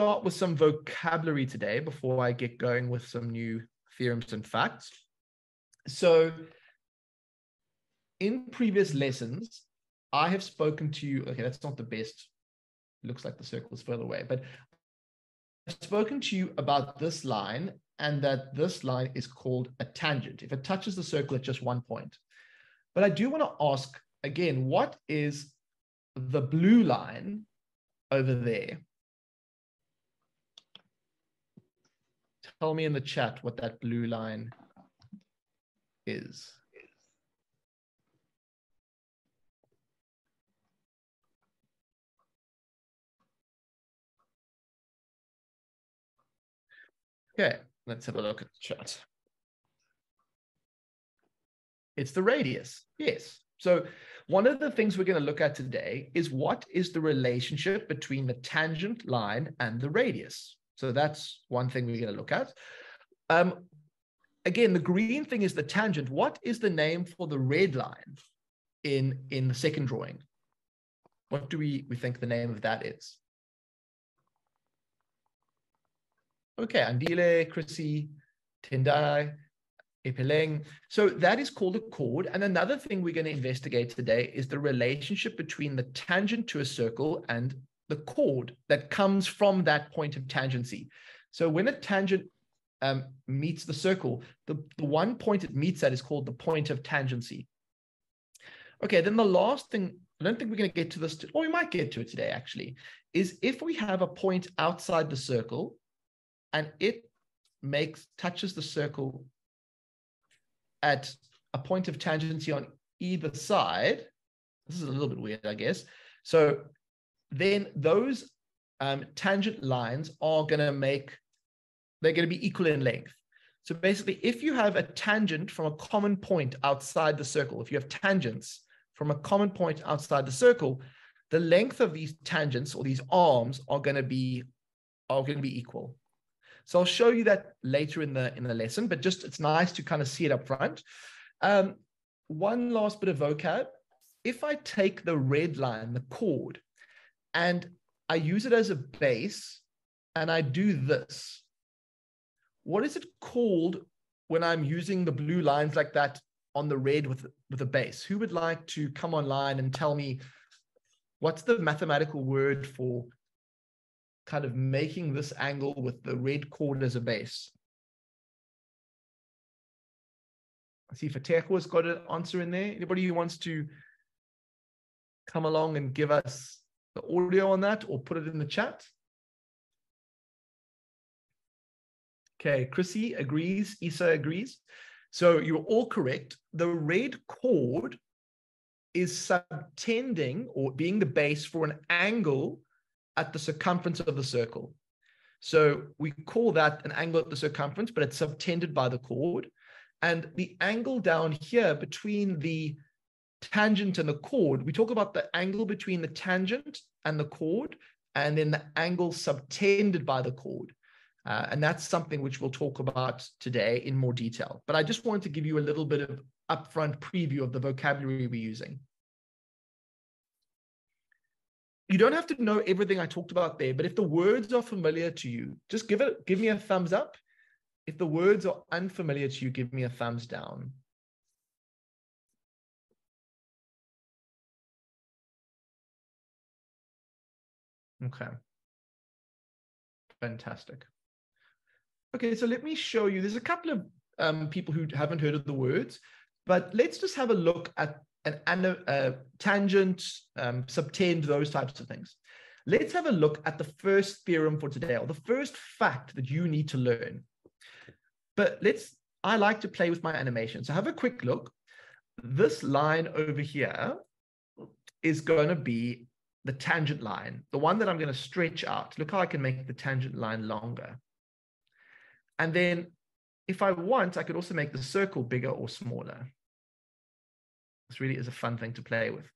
start with some vocabulary today before I get going with some new theorems and facts. So, in previous lessons, I have spoken to you. Okay, that's not the best. Looks like the circle is further away, but I've spoken to you about this line and that this line is called a tangent if it touches the circle at just one point. But I do want to ask again, what is the blue line over there? Tell me in the chat what that blue line is. Okay, let's have a look at the chart. It's the radius, yes. So one of the things we're going to look at today is what is the relationship between the tangent line and the radius. So that's one thing we're going to look at. Um, again, the green thing is the tangent. What is the name for the red line in, in the second drawing? What do we, we think the name of that is? Okay, Andile, Chrissy, Tendai, Epeleng. So that is called a chord. And another thing we're going to investigate today is the relationship between the tangent to a circle and the chord that comes from that point of tangency. So when a tangent um, meets the circle, the, the one point it meets at is called the point of tangency. Okay, then the last thing, I don't think we're going to get to this, or we might get to it today actually, is if we have a point outside the circle and it makes touches the circle at a point of tangency on either side. This is a little bit weird, I guess. So then those um, tangent lines are going to make, they're going to be equal in length. So basically, if you have a tangent from a common point outside the circle, if you have tangents from a common point outside the circle, the length of these tangents or these arms are going to be are going to be equal. So I'll show you that later in the in the lesson, but just it's nice to kind of see it up front. Um, one last bit of vocab. If I take the red line, the chord, and I use it as a base, and I do this, what is it called when I'm using the blue lines like that on the red with with a base? Who would like to come online and tell me what's the mathematical word for kind of making this angle with the red chord as a base. I see Fatejo has got an answer in there. Anybody who wants to come along and give us the audio on that or put it in the chat? Okay, Chrissy agrees, Isa agrees. So you're all correct. The red chord is subtending or being the base for an angle at the circumference of the circle. So we call that an angle at the circumference, but it's subtended by the chord. And the angle down here between the tangent and the chord, we talk about the angle between the tangent and the chord, and then the angle subtended by the chord. Uh, and that's something which we'll talk about today in more detail. But I just wanted to give you a little bit of upfront preview of the vocabulary we're using you don't have to know everything I talked about there, but if the words are familiar to you, just give it, give me a thumbs up. If the words are unfamiliar to you, give me a thumbs down. Okay. Fantastic. Okay, so let me show you. There's a couple of um, people who haven't heard of the words, but let's just have a look at an, an uh, tangent, um, subtend, those types of things. Let's have a look at the first theorem for today, or the first fact that you need to learn. But let's, I like to play with my animation. So have a quick look. This line over here is going to be the tangent line, the one that I'm going to stretch out. Look how I can make the tangent line longer. And then if I want, I could also make the circle bigger or smaller. This really is a fun thing to play with.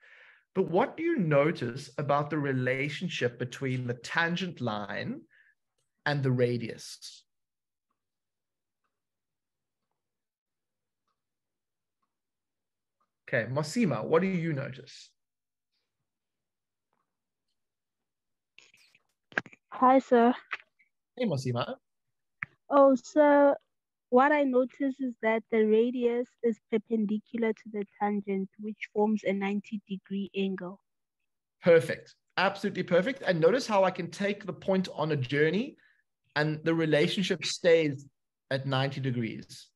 But what do you notice about the relationship between the tangent line and the radius? Okay, Mosima, what do you notice? Hi, sir. Hey, Mosima. Oh, so what I notice is that the radius is perpendicular to the tangent, which forms a 90 degree angle. Perfect. Absolutely perfect. And notice how I can take the point on a journey and the relationship stays at 90 degrees.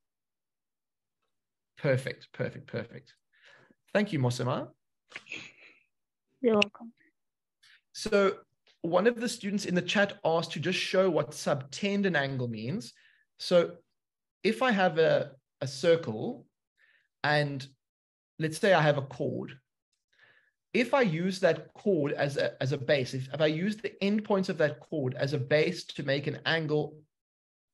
Perfect, perfect, perfect. Thank you, Mosima. You're welcome. So one of the students in the chat asked to just show what subtend an angle means. So if I have a, a circle and let's say I have a chord, if I use that chord as a, as a base, if, if I use the endpoints of that chord as a base to make an angle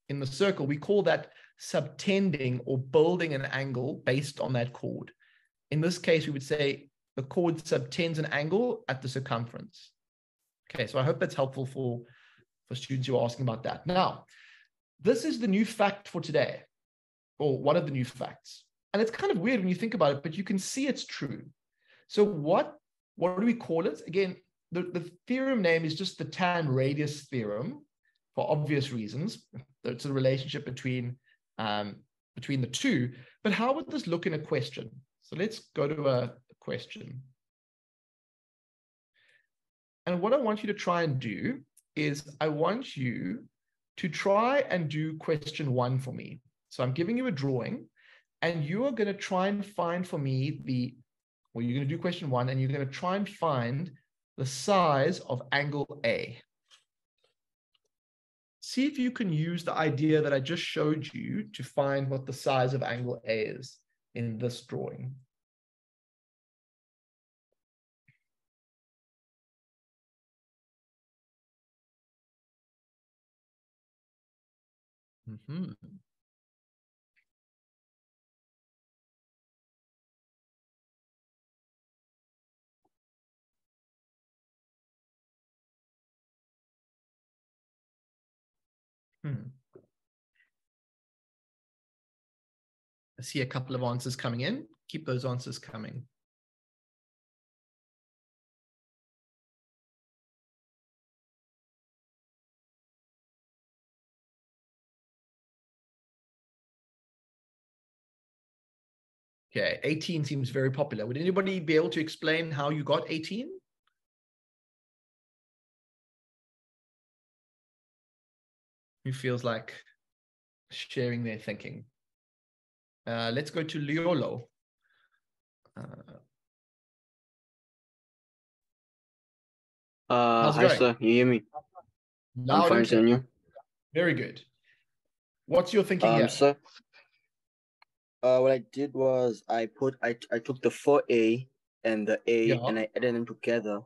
in the circle, we call that subtending or building an angle based on that chord. In this case, we would say the chord subtends an angle at the circumference. Okay, so I hope that's helpful for, for students who are asking about that. Now, this is the new fact for today, or one of the new facts. And it's kind of weird when you think about it, but you can see it's true. So what, what do we call it? Again, the, the theorem name is just the tan radius theorem for obvious reasons. It's a relationship between, um, between the two. But how would this look in a question? So let's go to a, a question. And what I want you to try and do is I want you to try and do question one for me. So I'm giving you a drawing and you are going to try and find for me the, well, you're going to do question one and you're going to try and find the size of angle A. See if you can use the idea that I just showed you to find what the size of angle A is in this drawing. Mm-hmm. Hmm. I see a couple of answers coming in. Keep those answers coming. Okay, 18 seems very popular. Would anybody be able to explain how you got 18? Who feels like sharing their thinking? Uh, let's go to Liolo. Uh, uh hi, going? sir. You hear me? Loud I'm fine. Very good. What's your thinking um, here? Sir, uh, what I did was I put I I took the four A and the A yeah. and I added them together.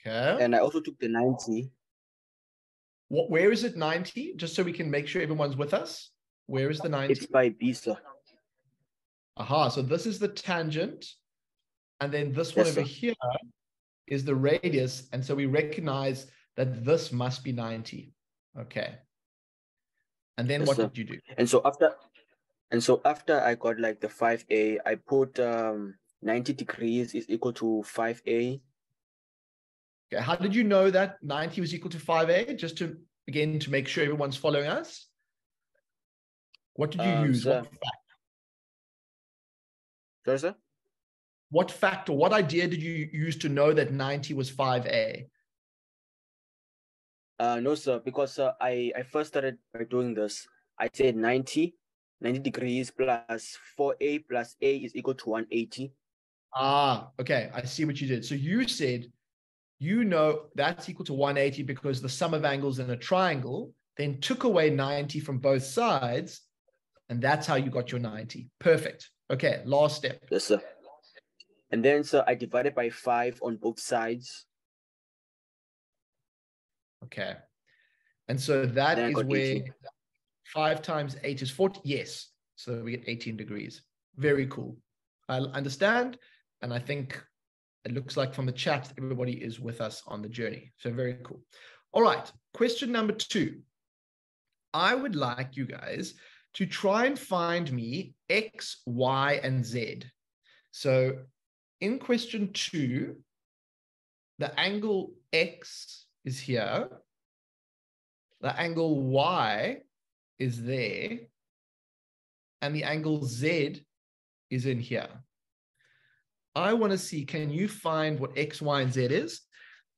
Okay. And I also took the ninety. What? Where is it ninety? Just so we can make sure everyone's with us. Where is the ninety? It's by B, sir. Aha. So this is the tangent, and then this one yes, over sir. here is the radius, and so we recognize that this must be ninety. Okay. And then yes, what sir. did you do? And so after and so after I got like the 5A, I put um, 90 degrees is equal to 5A. Okay. How did you know that 90 was equal to 5A? Just to, again, to make sure everyone's following us. What did you um, use? So, what fact? Sorry, sir? What fact or what idea did you use to know that 90 was 5A? Uh, no, sir, because uh, I, I first started by doing this. I said 90 90 degrees plus 4a plus a is equal to 180. Ah, okay. I see what you did. So you said you know that's equal to 180 because the sum of angles in a triangle, then took away 90 from both sides, and that's how you got your 90. Perfect. Okay, last step. Yes, sir. And then, sir, I divided by five on both sides. Okay. And so that is where 18 five times eight is 40. Yes. So we get 18 degrees. Very cool. I understand. And I think it looks like from the chat, everybody is with us on the journey. So very cool. All right. Question number two. I would like you guys to try and find me X, Y, and Z. So in question two, the angle X is here the angle y is there, and the angle z is in here. I want to see, can you find what X, Y, and Z is?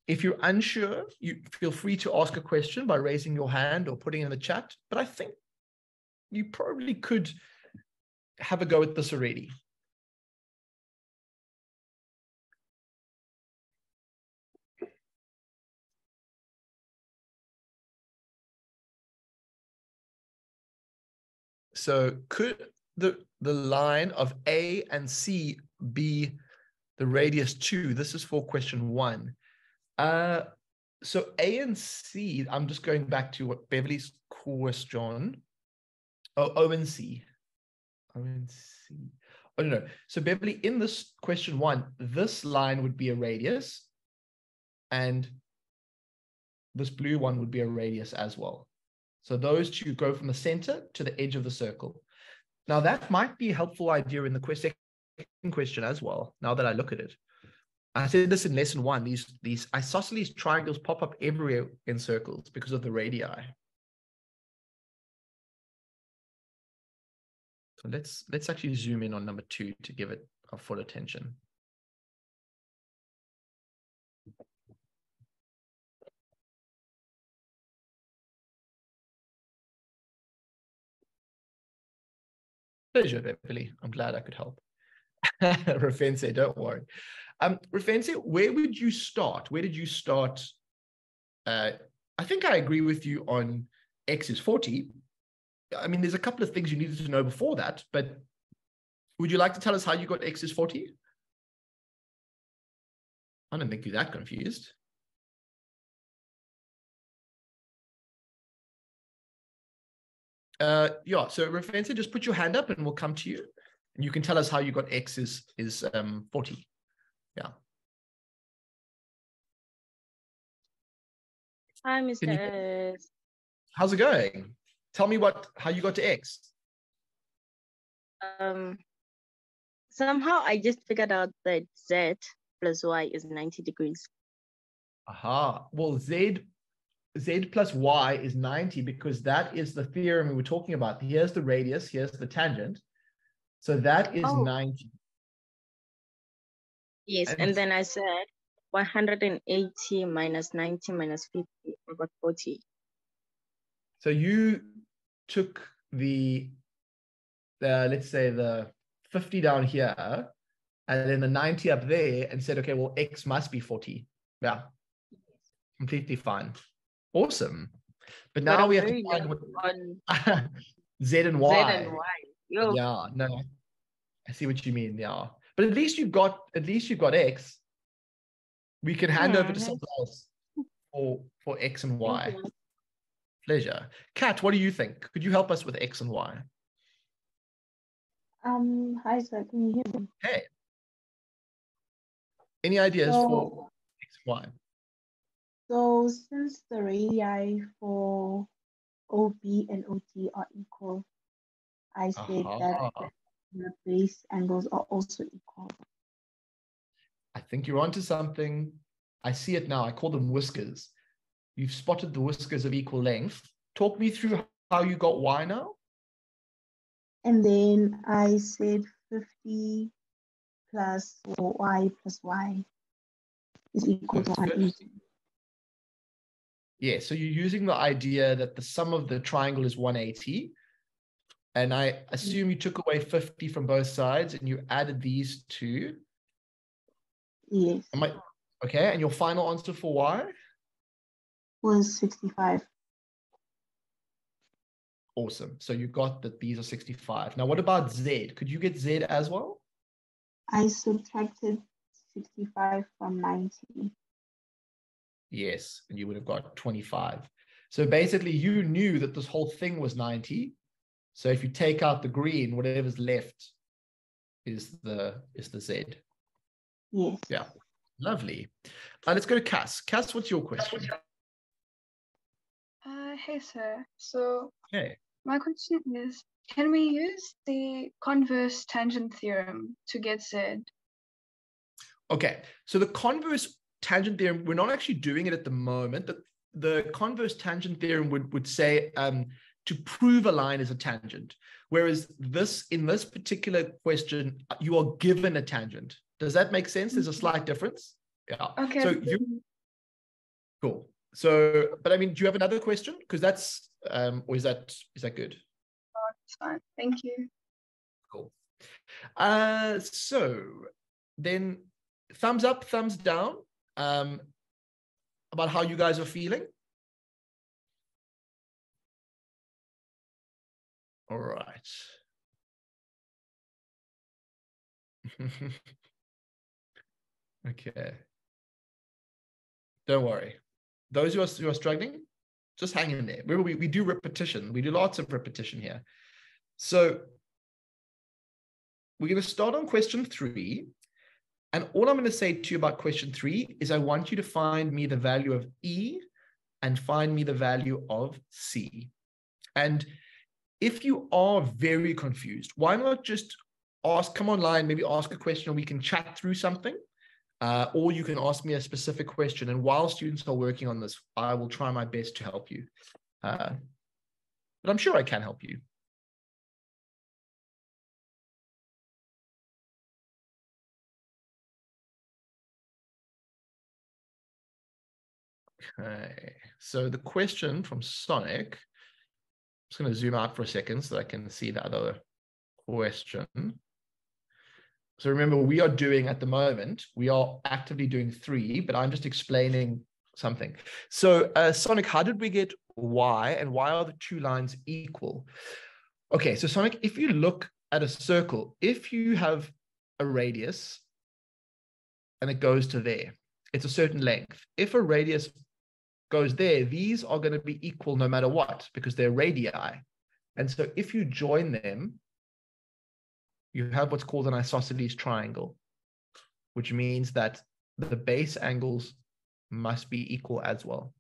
If you're unsure, you feel free to ask a question by raising your hand or putting in the chat. But I think you probably could have a go at this already. So could the, the line of A and C be the radius two? This is for question one. Uh, so A and C, I'm just going back to what Beverly's question. Oh, O and C. O and C. Oh, no, no. So Beverly, in this question one, this line would be a radius and this blue one would be a radius as well. So those two go from the center to the edge of the circle. Now that might be a helpful idea in the second question as well, now that I look at it. I said this in lesson one, these, these isosceles triangles pop up everywhere in circles because of the radii. So let's let's actually zoom in on number two to give it our full attention. Pleasure, Beverly. I'm glad I could help. Rafense, don't worry. Um, Rafense, where would you start? Where did you start? Uh, I think I agree with you on X is 40. I mean, there's a couple of things you needed to know before that, but would you like to tell us how you got X is 40? I don't think you're that confused. Uh, yeah, so Rafense, just put your hand up and we'll come to you. And you can tell us how you got X is, is um, 40. Yeah. Hi, Mr. You, how's it going? Tell me what how you got to X. Um, somehow I just figured out that Z plus Y is 90 degrees. Aha. Well, Z z plus y is 90 because that is the theorem we were talking about. Here's the radius, here's the tangent. So that is oh. 90. Yes, and, and then I said 180 minus 90 minus 50 over 40. So you took the, the let's say the 50 down here and then the 90 up there and said, okay, well, X must be 40. Yeah, completely fine. Awesome. But now but we have to find what Z and Y. Z and Y. Yo. Yeah, no. I see what you mean. Yeah. But at least you've got at least you've got X. We can hand over to someone else for for X and Y. Pleasure. Kat, what do you think? Could you help us with X and Y? Um, hi sir, can you hear me? Hey. Any ideas so, for X and Y? So since the radii for OB and OD are equal, I said uh-huh. that the base angles are also equal. I think you're onto something. I see it now. I call them whiskers. You've spotted the whiskers of equal length. Talk me through how you got Y now. And then I said 50 plus Y plus Y is equal to 180. Yeah, so you're using the idea that the sum of the triangle is 180. And I assume you took away 50 from both sides and you added these two. Yes. Am I, okay, and your final answer for y? Was 65. Awesome. So you got that these are 65. Now, what about z? Could you get z as well? I subtracted 65 from 90. Yes, and you would have got 25. So basically, you knew that this whole thing was 90. So if you take out the green, whatever's left is the is the Z. Yes. Yeah. Lovely. Uh, let's go to Cass. Cass, what's your question? Uh, hey, sir. So hey. my question is, can we use the converse tangent theorem to get Z? Okay. So the converse tangent theorem, we're not actually doing it at the moment. The the converse tangent theorem would, would say um, to prove a line is a tangent. Whereas this, in this particular question, you are given a tangent. Does that make sense? There's a mm-hmm. slight difference. Yeah. Okay. So you, cool. So, but I mean, do you have another question? Because that's, um, or is that is that good? Oh, it's fine. Thank you. Cool. Uh, so then, thumbs up, thumbs down. Um, about how you guys are feeling. All right. okay. Don't worry. Those who are, who are struggling, just hang in there. We, we, we do repetition. We do lots of repetition here. So we're going to start on question three. And all I'm going to say to you about question three is I want you to find me the value of E and find me the value of C. And if you are very confused, why not just ask, come online, maybe ask a question, and we can chat through something. Uh, or you can ask me a specific question. And while students are working on this, I will try my best to help you. Uh, but I'm sure I can help you. Okay, so the question from Sonic I'm just going to zoom out for a second so I can see the other question. So remember, we are doing at the moment, we are actively doing three, but I'm just explaining something. So uh, Sonic, how did we get y and why are the two lines equal? Okay, so Sonic, if you look at a circle, if you have a radius and it goes to there, it's a certain length. If a radius goes there, these are going to be equal no matter what because they're radii. And so if you join them, you have what's called an isosceles triangle, which means that the base angles must be equal as well.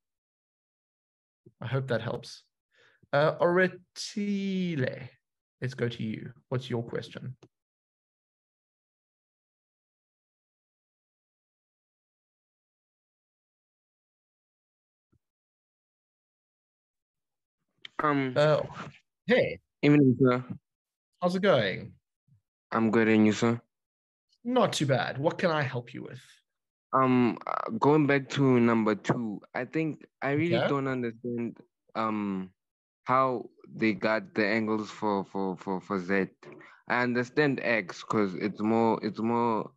I hope that helps. Uh, Oretile, let's go to you. What's your question? Um. Oh, hey. Evening, sir. How's it going? I'm good, and you, sir? Not too bad. What can I help you with? Um, uh, going back to number two, I think I really yeah. don't understand um how they got the angles for for for for Z. I understand X because it's more it's more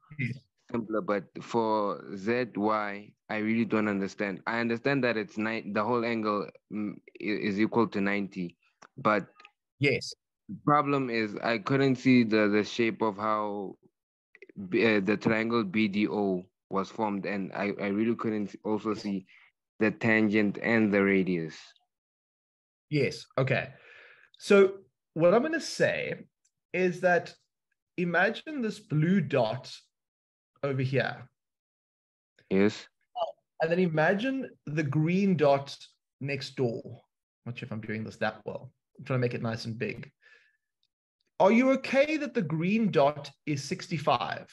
simpler, but for Z Y, I really don't understand. I understand that it's nine, the whole angle mm, is equal to 90, but yes, the problem is I couldn't see the, the shape of how uh, the triangle BDO was formed, and I, I really couldn't also see the tangent and the radius. Yes, okay. So what I'm going to say is that imagine this blue dot over here. Yes. And then imagine the green dot next door. I'm not sure if I'm doing this that well. I'm trying to make it nice and big. Are you okay that the green dot is 65?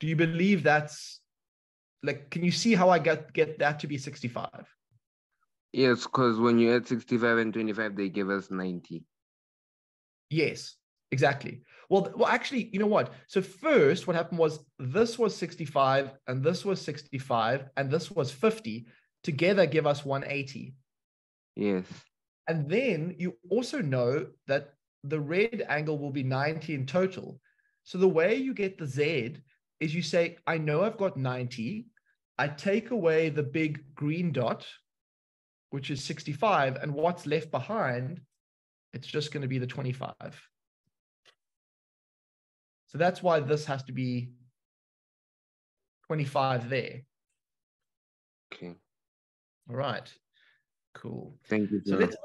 Do you believe that's like, can you see how I get, get that to be 65? Yes, because when you add 65 and 25, they give us 90. Yes, exactly. Well, well, actually, you know what? So first, what happened was this was 65 and this was 65 and this was 50. Together give us 180. Yes. And then you also know that the red angle will be 90 in total. So the way you get the Z is you say, I know I've got 90. I take away the big green dot, which is 65. And what's left behind, it's just going to be the 25. So that's why this has to be 25 there. Okay. All right. Cool. Thank you. So let's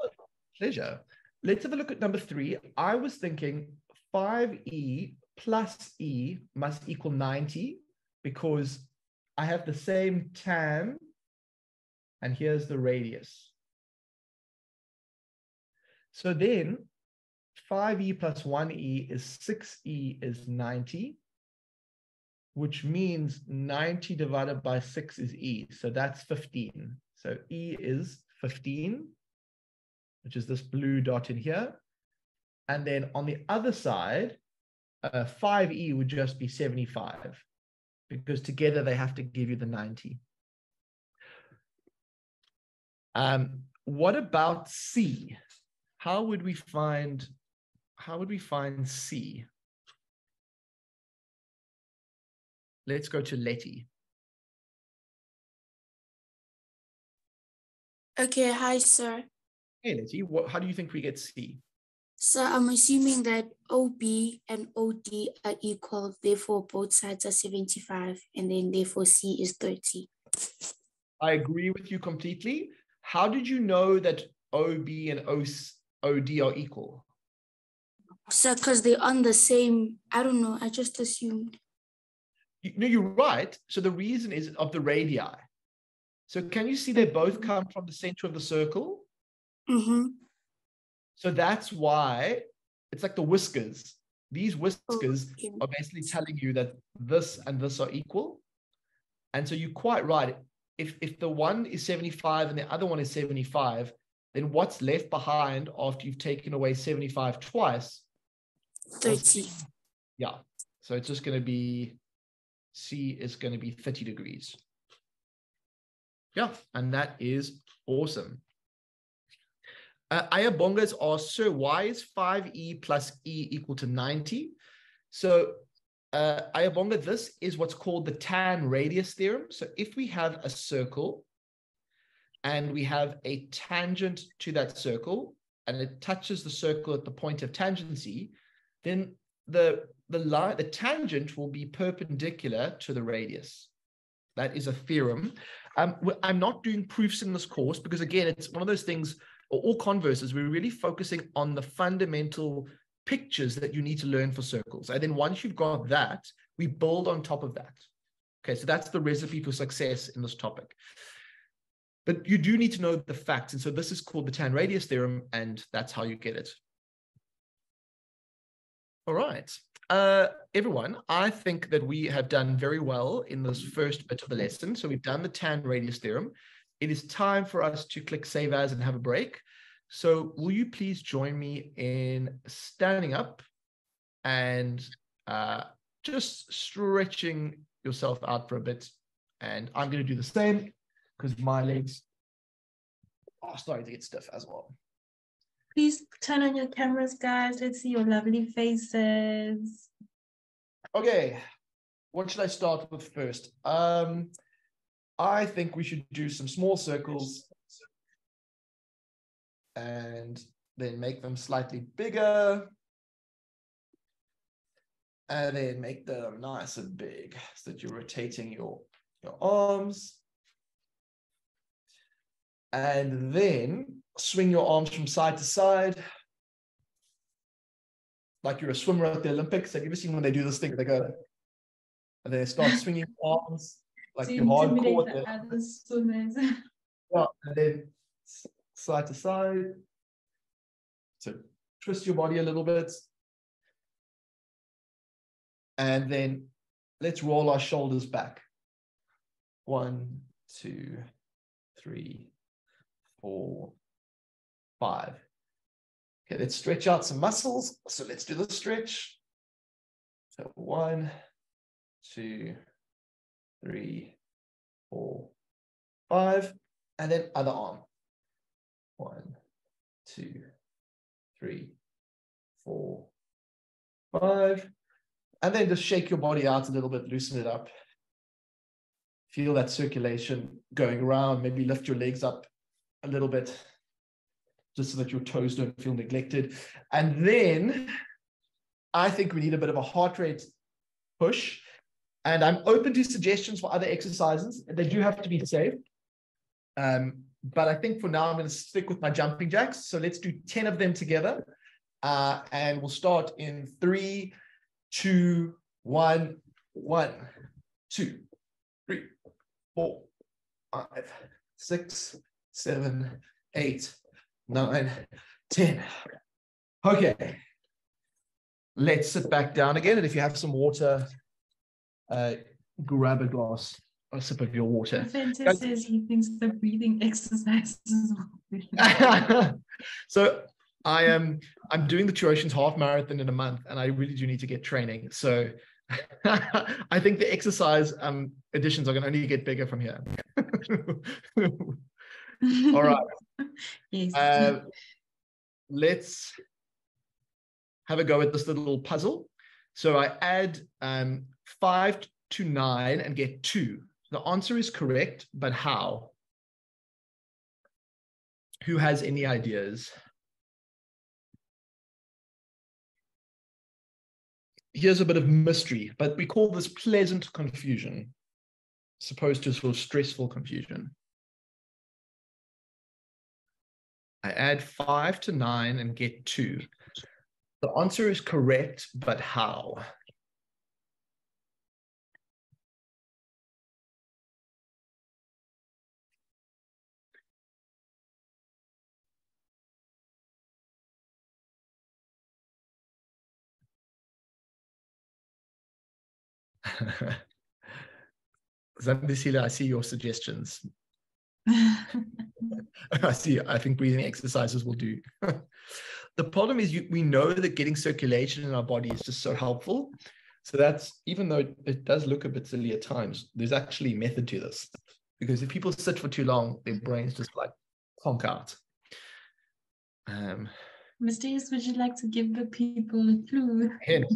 pleasure. Let's have a look at number three. I was thinking 5e plus e must equal 90 because I have the same tan and here's the radius. So then 5e plus 1e is 6e is 90, which means 90 divided by 6 is e. So that's 15. So E is 15, which is this blue dot in here. And then on the other side, uh, 5E would just be 75 because together they have to give you the 90. Um, what about C? How would we find, how would we find C? Let's go to Letty. Okay, hi, sir. Hey, Letty, what, how do you think we get C? So I'm assuming that OB and OD are equal, therefore both sides are 75, and then therefore C is 30. I agree with you completely. How did you know that OB and OD are equal? So because they're on the same, I don't know, I just assumed. no, you're right. So the reason is of the radii. So can you see they both come from the center of the circle? Mm-hmm. So that's why it's like the whiskers. These whiskers okay. are basically telling you that this and this are equal. And so you're quite right. If if the one is 75 and the other one is 75, then what's left behind after you've taken away 75 twice? 30. Yeah. So it's just going to be C is going to be 30 degrees. Yeah, and that is awesome. Uh, Ayabongas sir, why is 5e plus e equal to 90? So uh, Ayabonga, this is what's called the tan radius theorem. So if we have a circle and we have a tangent to that circle and it touches the circle at the point of tangency, then the, the line, the tangent will be perpendicular to the radius. That is a theorem. Um, I'm not doing proofs in this course because again, it's one of those things or all converses, we're really focusing on the fundamental pictures that you need to learn for circles. And then once you've got that, we build on top of that. Okay, so that's the recipe for success in this topic. But you do need to know the facts. And so this is called the tan radius theorem, and that's how you get it. All right. Uh, everyone, I think that we have done very well in this first bit of the lesson. So we've done the tan radius theorem it is time for us to click save as and have a break. So will you please join me in standing up and uh, just stretching yourself out for a bit. And I'm going to do the same because my legs are starting to get stiff as well. Please turn on your cameras, guys. Let's see your lovely faces. Okay, what should I start with first? Um, I think we should do some small circles and then make them slightly bigger. And then make them nice and big so that you're rotating your, your arms. And then swing your arms from side to side. Like you're a swimmer at the Olympics. Have you ever seen when they do this thing? They go, and they start swinging arms like you're hardcore. the other swimmers. Yeah, and then side to side. So twist your body a little bit. And then let's roll our shoulders back. One, two, three, four, five. Okay, let's stretch out some muscles. So let's do the stretch. So one, two, three, four, five, and then other arm. One, two, three, four, five. And then just shake your body out a little bit, loosen it up. Feel that circulation going around. Maybe lift your legs up a little bit just so that your toes don't feel neglected. And then I think we need a bit of a heart rate push. And I'm open to suggestions for other exercises. They do have to be safe. Um, but I think for now, I'm going to stick with my jumping jacks. So let's do 10 of them together. Uh, and we'll start in three, two, one, one, two, three, four, five, six, seven, eight, nine, ten. Okay. Let's sit back down again. And if you have some water, uh, grab a glass a sip of your water. Fenter says he thinks the breathing exercises. so I am I'm doing the Two Oceans half marathon in a month, and I really do need to get training. So I think the exercise um, additions are going to only get bigger from here. All right. Yes. Uh, let's have a go at this little puzzle. So I add um, five to nine and get two. The answer is correct, but how? Who has any ideas? Here's a bit of mystery, but we call this pleasant confusion, supposed to sort of stressful confusion. I add five to nine and get two. The answer is correct, but how? Zandisila, I see your suggestions. I see. I think breathing exercises will do. the problem is you, we know that getting circulation in our body is just so helpful. So that's even though it does look a bit silly at times, there's actually method to this. Because if people sit for too long, their brains just like conk out. Um, Mr. East, would you like to give the people a clue? Hint.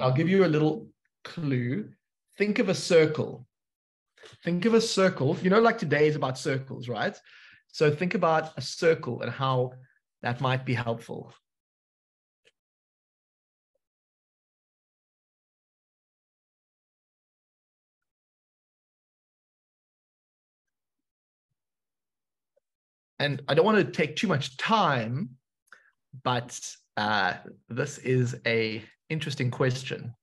I'll give you a little clue. Think of a circle. Think of a circle. You know, like today is about circles, right? So think about a circle and how that might be helpful. And I don't want to take too much time, but uh, this is a interesting question.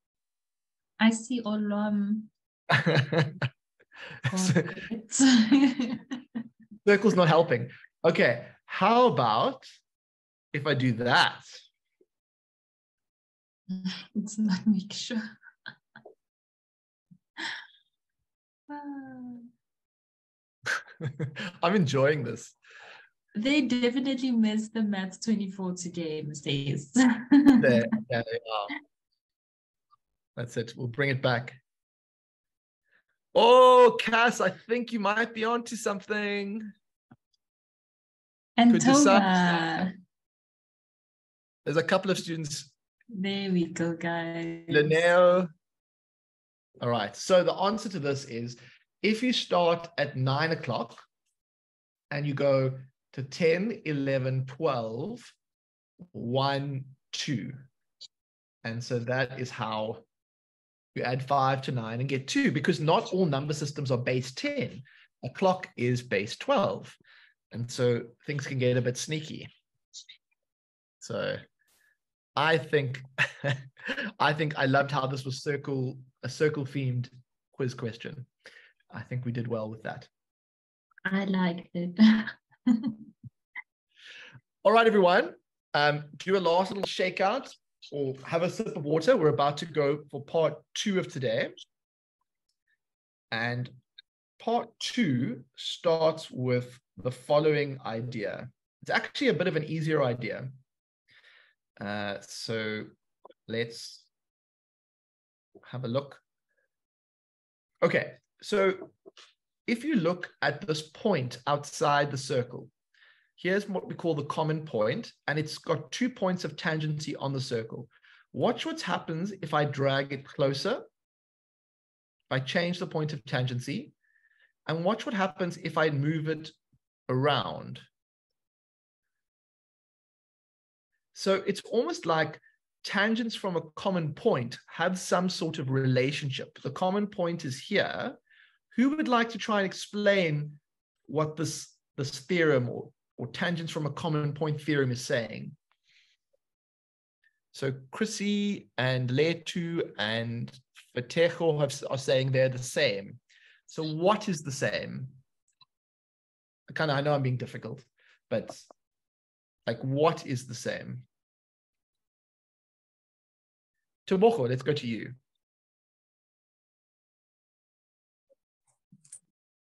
I see Olom. Circle's not helping. Okay, how about if I do that? It's not make sure. I'm enjoying this. They definitely missed the Maths 24 today, mistakes. there, yeah, they are. That's it. We'll bring it back. Oh, Cass, I think you might be onto something. And There's a couple of students. There we go, guys. Linneo. All right. So the answer to this is if you start at nine o'clock and you go to 10, 11, 12, 1, 2. And so that is how you add five to nine and get two because not all number systems are base 10. A clock is base 12. And so things can get a bit sneaky. So I think I think I loved how this was circle a circle themed quiz question. I think we did well with that. I liked it. All right, everyone. Um, do a last little shakeout or have a sip of water. We're about to go for part two of today. And part two starts with the following idea. It's actually a bit of an easier idea. Uh, so let's have a look. Okay, so if you look at this point outside the circle, here's what we call the common point, and it's got two points of tangency on the circle. Watch what happens if I drag it closer, if I change the point of tangency, and watch what happens if I move it around. So it's almost like tangents from a common point have some sort of relationship. The common point is here. Who would like to try and explain what this, this theorem or or tangents from a common point theorem is saying. So Chrissy and Letu and Fatejo have, are saying they're the same. So what is the same? I kind of I know I'm being difficult, but like what is the same? Tebogo, let's go to you.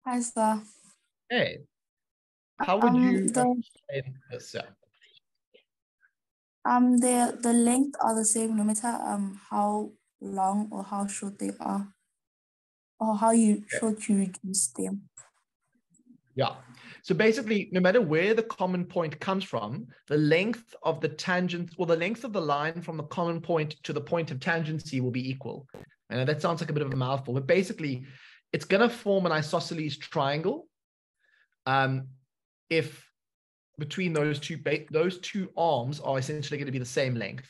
Hi, sir. Hey. How would um, you the, this? Um, the the length are the same no matter um how long or how short they are, or how you yeah. short you reduce them. Yeah. So basically, no matter where the common point comes from, the length of the tangent or the length of the line from the common point to the point of tangency will be equal. And that sounds like a bit of a mouthful, but basically, it's going to form an isosceles triangle um, if between those two those two arms are essentially going to be the same length.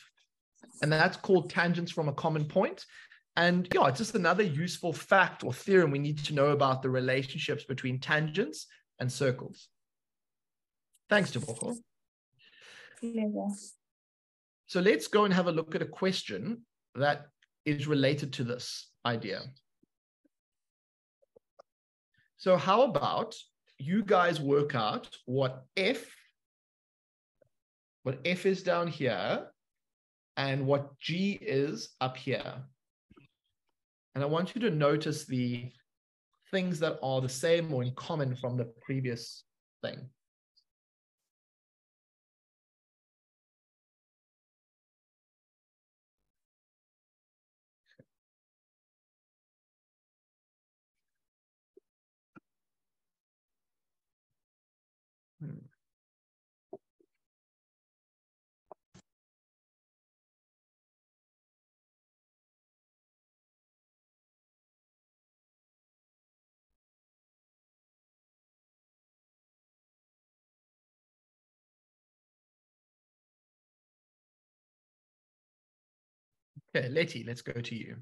And that's called tangents from a common point. And yeah, it's just another useful fact or theorem we need to know about the relationships between tangents and circles. Thanks, Toboko. So let's go and have a look at a question that is related to this idea. So how about you guys work out what f, what f is down here, and what g is up here. And I want you to notice the things that are the same or in common from the previous thing. Okay, Letty, let's go to you.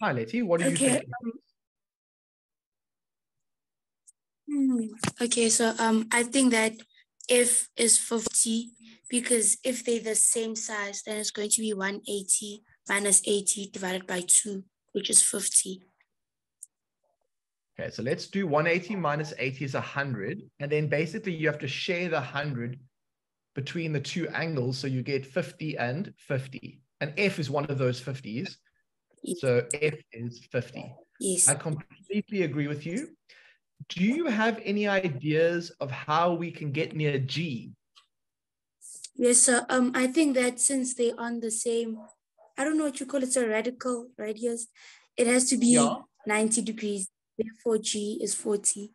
Hi, Letty. What do you okay. think? Hmm, okay, so um, I think that f is 50 because if they're the same size, then it's going to be 180 minus 80 divided by 2, which is 50. Okay, so let's do 180 minus 80 is 100. And then basically you have to share the 100 between the two angles. So you get 50 and 50. And F is one of those 50s. So F is 50. Yes. I completely agree with you. Do you have any ideas of how we can get near G? Yes, sir. Um, I think that since they're on the same, I don't know what you call it, a radical radius, it has to be yeah. 90 degrees. Therefore, G is 40.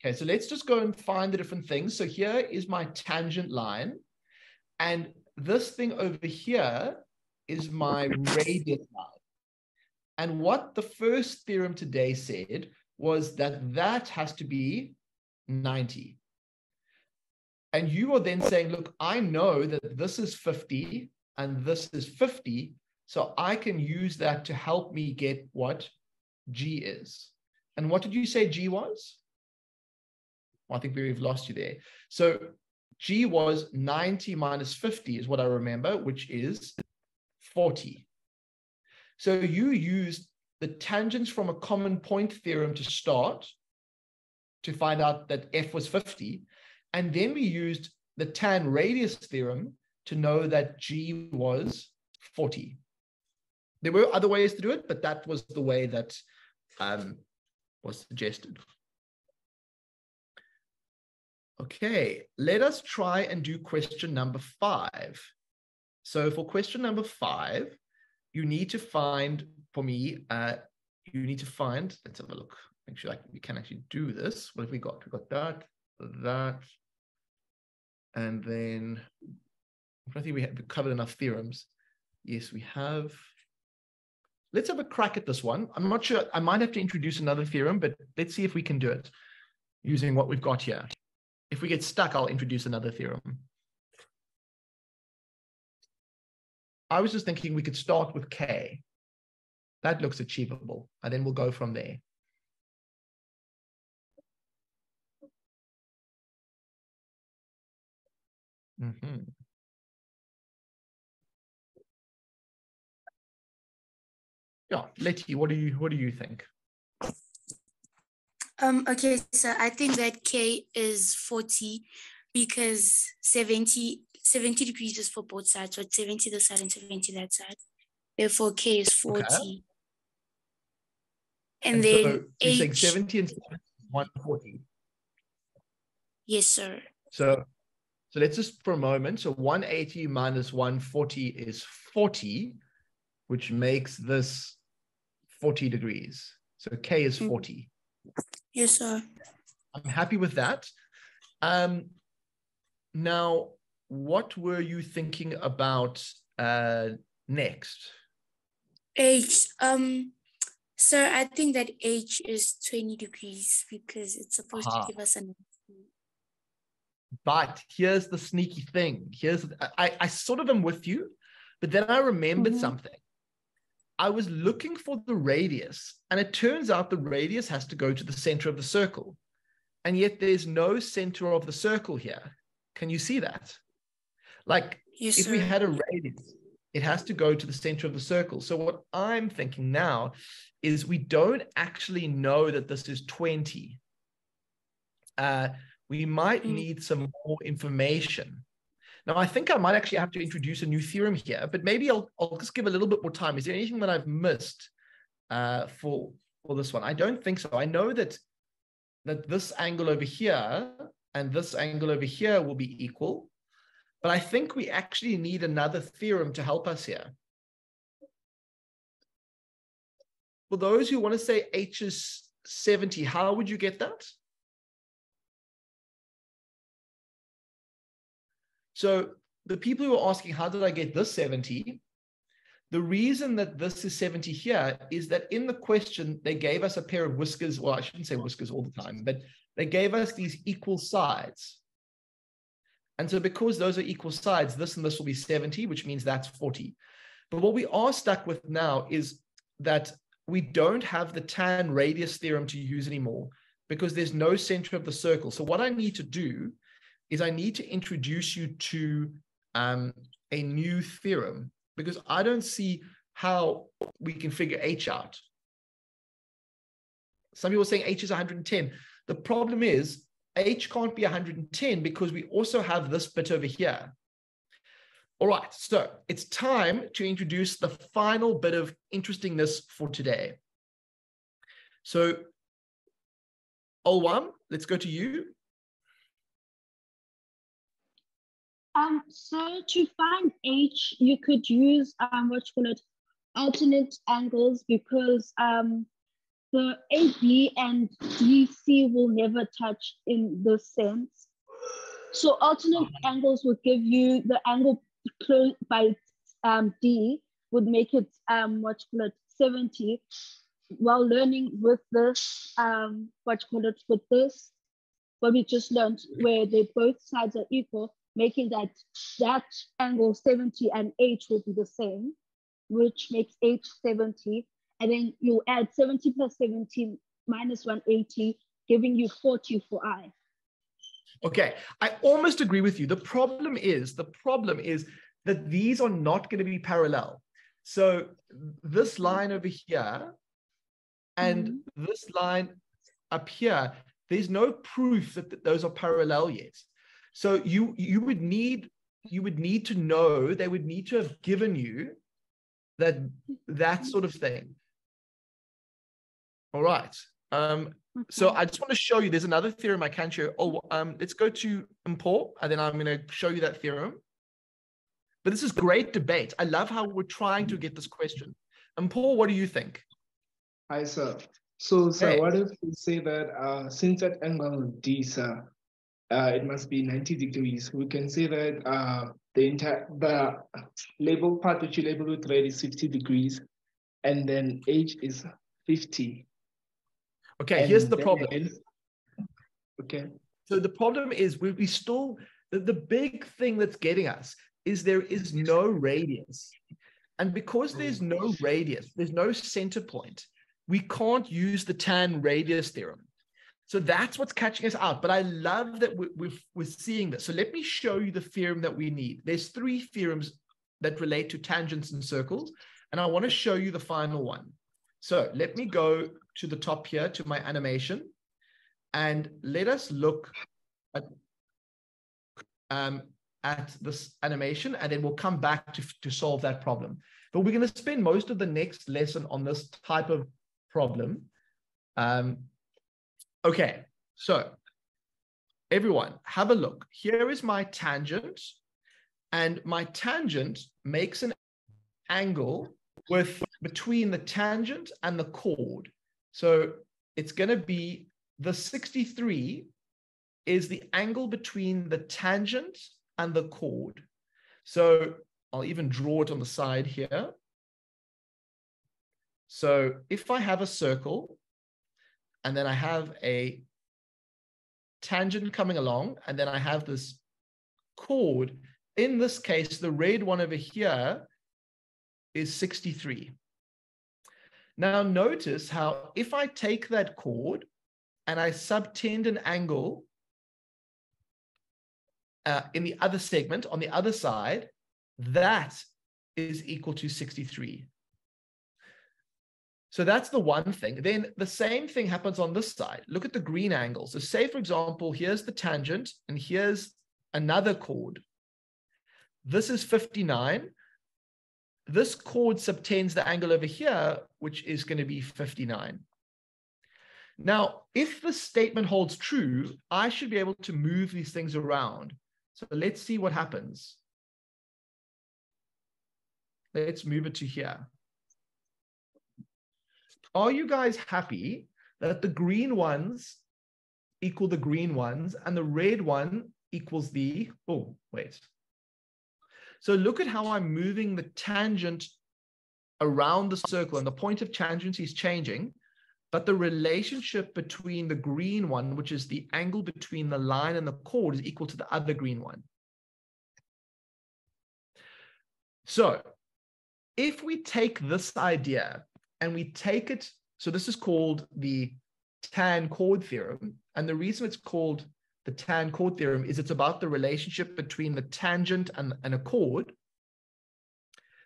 Okay, so let's just go and find the different things. So here is my tangent line. And this thing over here is my radius line. And what the first theorem today said was that that has to be 90. And you are then saying, look, I know that this is 50 and this is 50. So I can use that to help me get what G is. And what did you say G was? I think we've lost you there. So G was 90 minus 50 is what I remember, which is 40. So you used the tangents from a common point theorem to start to find out that F was 50. And then we used the tan radius theorem to know that G was 40. There were other ways to do it, but that was the way that um, was suggested. Okay, let us try and do question number five. So for question number five, you need to find, for me, uh, you need to find, let's have a look, make sure like we can actually do this. What have we got? We got that, that, and then I think we have covered enough theorems. Yes, we have. Let's have a crack at this one. I'm not sure, I might have to introduce another theorem, but let's see if we can do it using what we've got here. If we get stuck, I'll introduce another theorem. I was just thinking we could start with K. That looks achievable, and then we'll go from there. Mm -hmm. Yeah, Letty, what do you what do you think? Um, okay, so I think that K is 40 because 70, 70 degrees is for both sides. So it's 70 this side and 70 that side. Therefore, K is 40. Okay. And, and then so H. Saying 70 and 140. Yes, sir. So, so let's just for a moment. So 180 minus 140 is 40, which makes this 40 degrees. So K is mm-hmm. 40. Yes, sir. I'm happy with that. Um, now, what were you thinking about uh, next? H. Um, sir, I think that H is 20 degrees because it's supposed uh-huh. to give us an. But here's the sneaky thing. Here's I, I sort of am with you, but then I remembered mm-hmm. something. I was looking for the radius, and it turns out the radius has to go to the center of the circle. And yet there's no center of the circle here. Can you see that? Like yes, if sir. we had a radius, it has to go to the center of the circle. So what I'm thinking now is we don't actually know that this is 20. Uh, we might mm. need some more information. Now, I think I might actually have to introduce a new theorem here, but maybe I'll, I'll just give a little bit more time. Is there anything that I've missed uh, for, for this one? I don't think so. I know that, that this angle over here and this angle over here will be equal, but I think we actually need another theorem to help us here. For those who want to say H is 70, how would you get that? So the people who are asking, how did I get this 70? The reason that this is 70 here is that in the question, they gave us a pair of whiskers. Well, I shouldn't say whiskers all the time, but they gave us these equal sides. And so because those are equal sides, this and this will be 70, which means that's 40. But what we are stuck with now is that we don't have the tan radius theorem to use anymore because there's no center of the circle. So what I need to do is I need to introduce you to um, a new theorem because I don't see how we can figure H out. Some people are saying H is 110. The problem is H can't be 110 because we also have this bit over here. All right, so it's time to introduce the final bit of interestingness for today. So, Olwam, let's go to you. Um, so to find H, you could use um, what you call it, alternate angles because um, the AB and DC will never touch in this sense. So alternate angles would give you the angle close by um, D would make it um, what you call it 70 while learning with this um, what you call it with this what we just learned where they both sides are equal making that that angle 70 and H will be the same, which makes H 70. And then you add 70 plus 70 minus 180, giving you 40 for I. Okay, I almost agree with you. The problem is, the problem is that these are not going to be parallel. So this line over here and mm -hmm. this line up here, there's no proof that those are parallel yet. So you you would need you would need to know they would need to have given you that that sort of thing. All right. Um, so I just want to show you. There's another theorem I can show. Oh, um, let's go to Mpho, and then I'm going to show you that theorem. But this is great debate. I love how we're trying to get this question. And Paul, what do you think? Hi, sir. So, sir, hey. what if we say that uh, since at angle D, sir, uh, it must be 90 degrees. We can say that uh, the entire the label part which you label with red is 60 degrees, and then H is 50. Okay, and here's the problem. Okay. So the problem is we, we still the, the big thing that's getting us is there is no radius. And because there's no radius, there's no center point, we can't use the tan radius theorem. So that's what's catching us out. But I love that we're, we're, seeing this. So let me show you the theorem that we need. There's three theorems that relate to tangents and circles. And I want to show you the final one. So let me go to the top here to my animation. And let us look at, um, at this animation and then we'll come back to, to solve that problem. But we're going to spend most of the next lesson on this type of problem. Um, okay, so everyone have a look. Here is my tangent and my tangent makes an angle with between the tangent and the chord. So it's going to be the 63 is the angle between the tangent and the chord. So I'll even draw it on the side here. So if I have a circle and then I have a tangent coming along and then I have this chord, in this case, the red one over here is 63. Now notice how if I take that chord and I subtend an angle uh, in the other segment on the other side, that is equal to 63. So that's the one thing. Then the same thing happens on this side. Look at the green angle. So say, for example, here's the tangent and here's another chord. This is 59 this chord subtends the angle over here, which is going to be 59. Now, if the statement holds true, I should be able to move these things around. So let's see what happens. Let's move it to here. Are you guys happy that the green ones equal the green ones and the red one equals the, oh, wait, so look at how I'm moving the tangent around the circle and the point of tangency is changing, but the relationship between the green one, which is the angle between the line and the chord is equal to the other green one. So if we take this idea and we take it, so this is called the tan chord theorem. And the reason it's called the tan chord theorem is it's about the relationship between the tangent and, and a chord.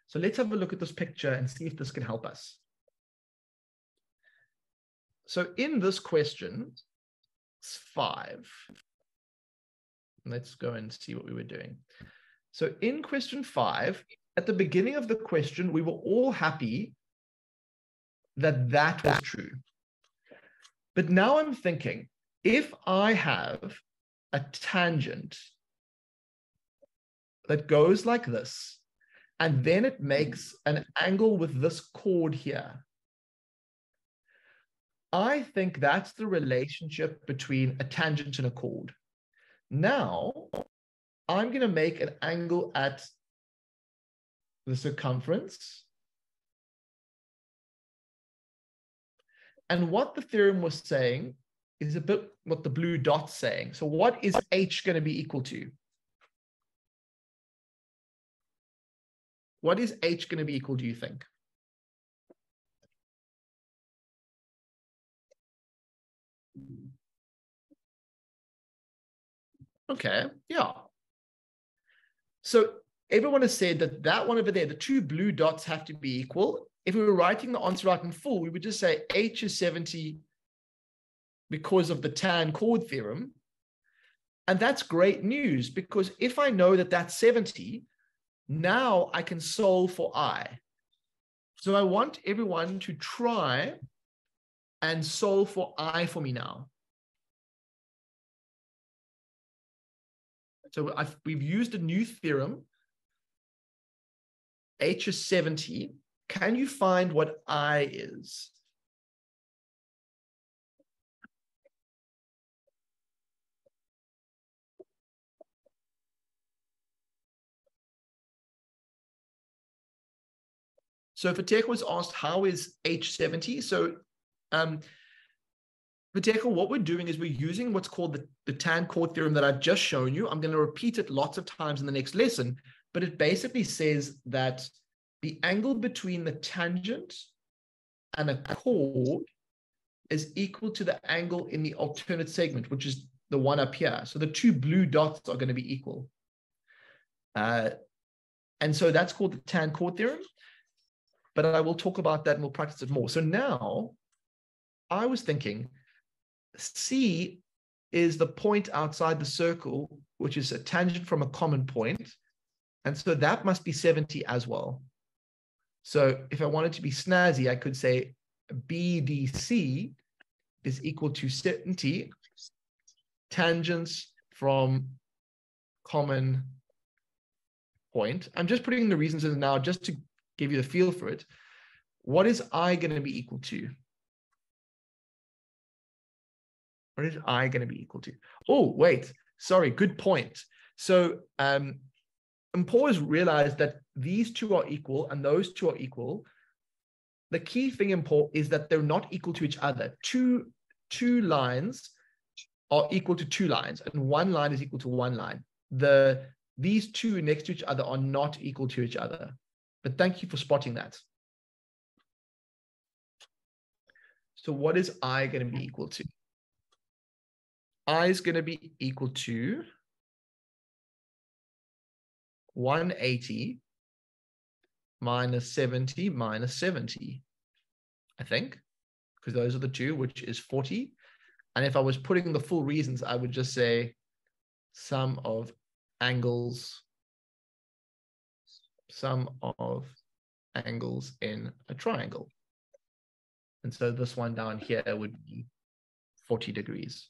So let's have a look at this picture and see if this can help us. So in this question, it's five. Let's go and see what we were doing. So in question five, at the beginning of the question, we were all happy that that was true. But now I'm thinking, if I have a tangent that goes like this, and then it makes an angle with this chord here. I think that's the relationship between a tangent and a chord. Now, I'm going to make an angle at the circumference. And what the theorem was saying is a bit what the blue dot's saying. So what is h going to be equal to? What is h going to be equal, do you think? Okay, yeah. So everyone has said that that one over there, the two blue dots have to be equal. If we were writing the answer out in full, we would just say h is 70 because of the tan chord theorem. And that's great news because if I know that that's 70, now I can solve for I. So I want everyone to try and solve for I for me now. So I've, we've used a new theorem. H is 70. Can you find what I is? So Fateko was asked, how is H70? So um, what we're doing is we're using what's called the, the tan chord theorem that I've just shown you. I'm going to repeat it lots of times in the next lesson, but it basically says that the angle between the tangent and a chord is equal to the angle in the alternate segment, which is the one up here. So the two blue dots are going to be equal. Uh, and so that's called the tan chord theorem but I will talk about that and we'll practice it more. So now I was thinking C is the point outside the circle which is a tangent from a common point. And so that must be 70 as well. So if I wanted to be snazzy, I could say BDC is equal to 70 tangents from common point. I'm just putting the reasons in now just to give you the feel for it. What is I going to be equal to? What is I going to be equal to? Oh, wait, sorry, good point. So um, has realized that these two are equal and those two are equal. The key thing in Paul is that they're not equal to each other. Two, two lines are equal to two lines and one line is equal to one line. The these two next to each other are not equal to each other. But thank you for spotting that. So what is I going to be equal to? I is going to be equal to 180 minus 70 minus 70, I think, because those are the two, which is 40. And if I was putting the full reasons, I would just say sum of angles, sum of angles in a triangle. And so this one down here would be 40 degrees.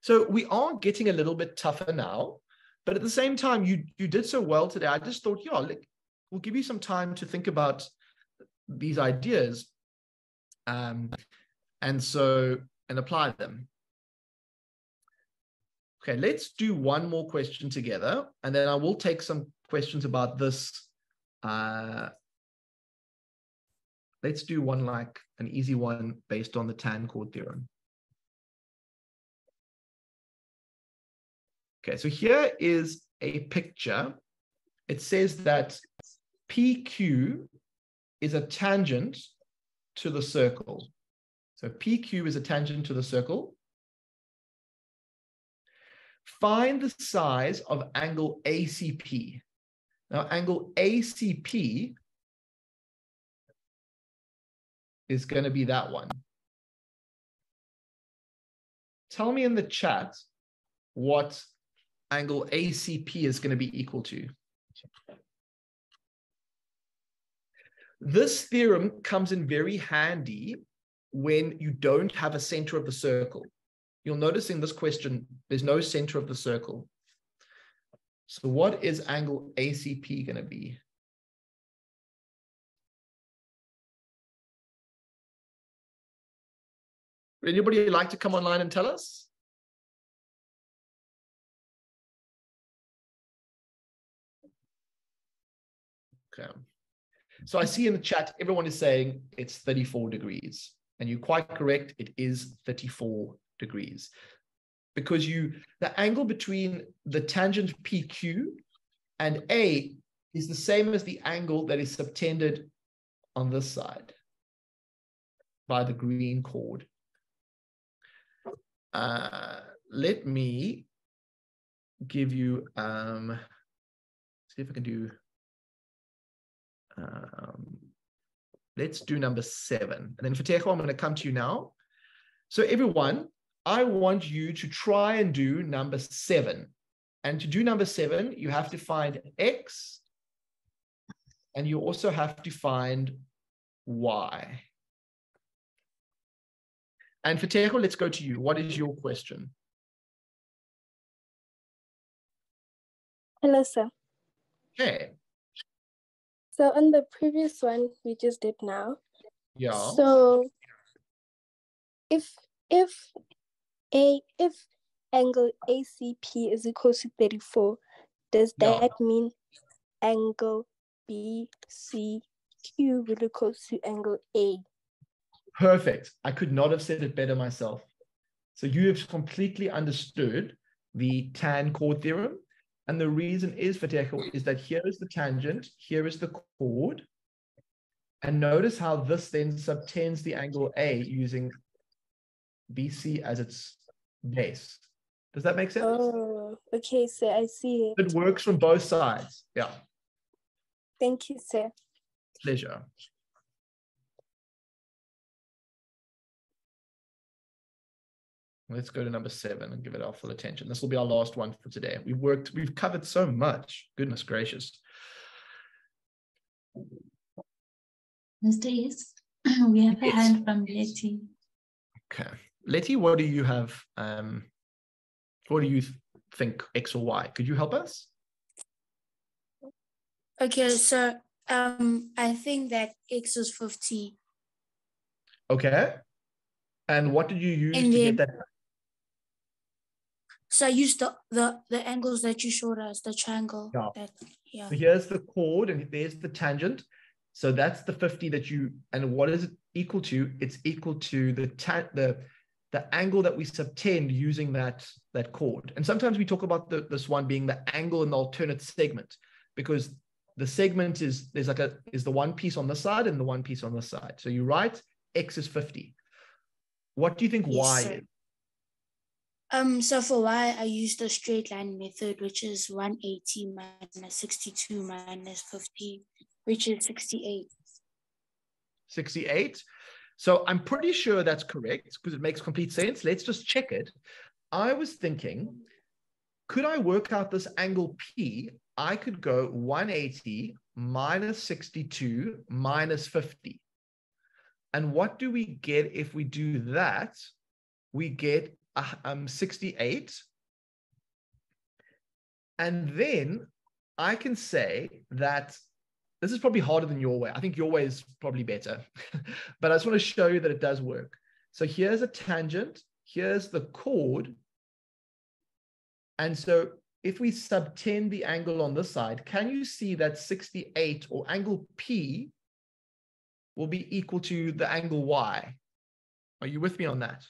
So we are getting a little bit tougher now, but at the same time, you you did so well today. I just thought, yeah, look, we'll give you some time to think about these ideas, um, and so and apply them. Okay, let's do one more question together, and then I will take some questions about this. Uh, let's do one like an easy one based on the tan chord theorem. Okay, so here is a picture. It says that PQ is a tangent to the circle. So PQ is a tangent to the circle. Find the size of angle ACP. Now, angle ACP is going to be that one. Tell me in the chat what angle ACP is going to be equal to. This theorem comes in very handy when you don't have a center of the circle. You'll notice in this question, there's no center of the circle. So what is angle ACP going to be? Anybody like to come online and tell us? Okay. So I see in the chat, everyone is saying it's 34 degrees. And you're quite correct, it is 34 degrees. Because you the angle between the tangent PQ and A is the same as the angle that is subtended on this side by the green chord. Uh, let me give you, um, see if I can do let's do number seven. And then for Tejo, I'm going to come to you now. So everyone, I want you to try and do number seven. And to do number seven, you have to find X and you also have to find Y. And for Tejo, let's go to you. What is your question? Hello, sir. Okay. So on the previous one we just did now. Yeah. So if if a if angle ACP is equal to 34, does that yeah. mean angle BCQ will equal to angle A? Perfect. I could not have said it better myself. So you have completely understood the tan chord theorem and the reason is, Fatejo, is that here is the tangent, here is the chord. And notice how this then subtends the angle A using BC as its base. Does that make sense? Oh, okay, sir. I see it. It works from both sides. Yeah. Thank you, sir. Pleasure. Let's go to number seven and give it our full attention. This will be our last one for today. We've worked, we've covered so much. Goodness gracious. Mr. East, we have a hand from Letty. Okay. Letty, what do you have? Um, what do you think X or Y? Could you help us? Okay, so um, I think that X is 50. Okay. And what did you use and to then, get that? So I used the, the, the angles that you showed us, the triangle. Yeah. That, yeah. So here's the chord and there's the tangent. So that's the 50 that you, and what is it equal to? It's equal to the, ta- the, the angle that we subtend using that, that chord. And sometimes we talk about the, this one being the angle in the alternate segment because the segment is, there's like a, is the one piece on this side and the one piece on this side. So you write X is 50. What do you think yes, Y is? Um, so for y, I use the straight line method, which is 180 minus 62 minus 50, which is 68. 68. So I'm pretty sure that's correct because it makes complete sense. Let's just check it. I was thinking, could I work out this angle P? I could go 180 minus 62 minus 50. And what do we get if we do that? We get um, 68. And then I can say that this is probably harder than your way. I think your way is probably better, but I just want to show you that it does work. So here's a tangent, here's the chord. And so if we subtend the angle on this side, can you see that 68 or angle P will be equal to the angle Y? Are you with me on that?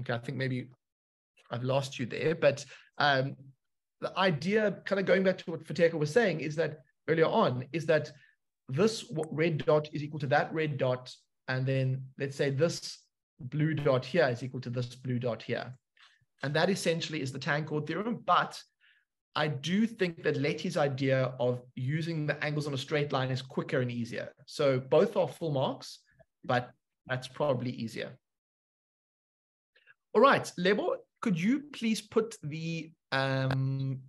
Okay, I think maybe I've lost you there, but um, the idea, kind of going back to what Fateka was saying, is that earlier on, is that this red dot is equal to that red dot, and then let's say this blue dot here is equal to this blue dot here. And that essentially is the tangent chord theorem. But I do think that Letty's idea of using the angles on a straight line is quicker and easier. So both are full marks, but that's probably easier. All right, Lebo, could you please put the um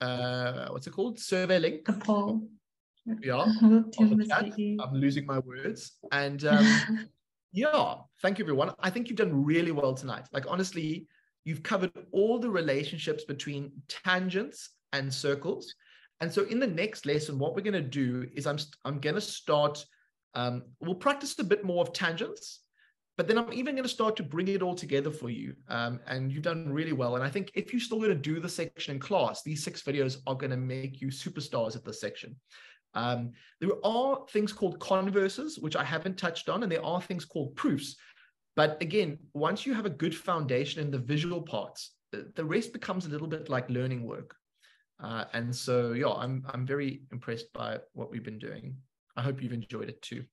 uh what's it called? Survey link. The poll. Yeah. I'm losing my words. And um yeah, thank you everyone. I think you've done really well tonight. Like honestly, you've covered all the relationships between tangents and circles. And so in the next lesson, what we're going to do is I'm I'm going to start um, we'll practice a bit more of tangents but then I'm even going to start to bring it all together for you. Um, and you've done really well. And I think if you're still going to do the section in class, these six videos are going to make you superstars at this section. Um, there are things called converses, which I haven't touched on, and there are things called proofs. But again, once you have a good foundation in the visual parts, the rest becomes a little bit like learning work. Uh, and so, yeah, I'm I'm very impressed by what we've been doing. I hope you've enjoyed it too.